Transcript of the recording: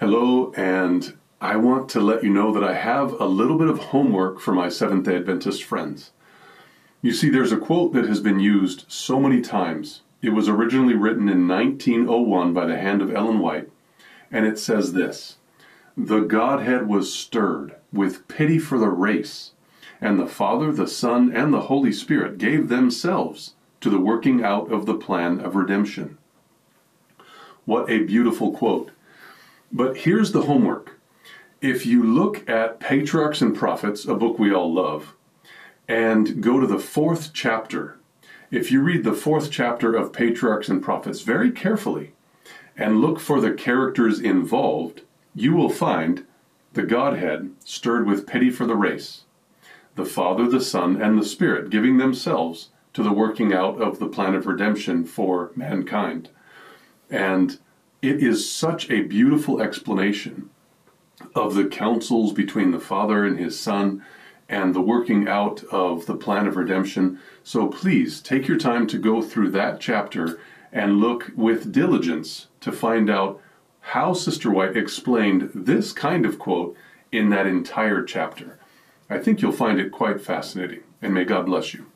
Hello, and I want to let you know that I have a little bit of homework for my Seventh day Adventist friends. You see, there's a quote that has been used so many times. It was originally written in 1901 by the hand of Ellen White, and it says this The Godhead was stirred with pity for the race, and the Father, the Son, and the Holy Spirit gave themselves to the working out of the plan of redemption. What a beautiful quote. But here's the homework. If you look at Patriarchs and Prophets, a book we all love, and go to the fourth chapter, if you read the fourth chapter of Patriarchs and Prophets very carefully and look for the characters involved, you will find the Godhead stirred with pity for the race, the Father, the Son, and the Spirit giving themselves to the working out of the plan of redemption for mankind. And it is such a beautiful explanation of the counsels between the Father and His Son and the working out of the plan of redemption. So please take your time to go through that chapter and look with diligence to find out how Sister White explained this kind of quote in that entire chapter. I think you'll find it quite fascinating, and may God bless you.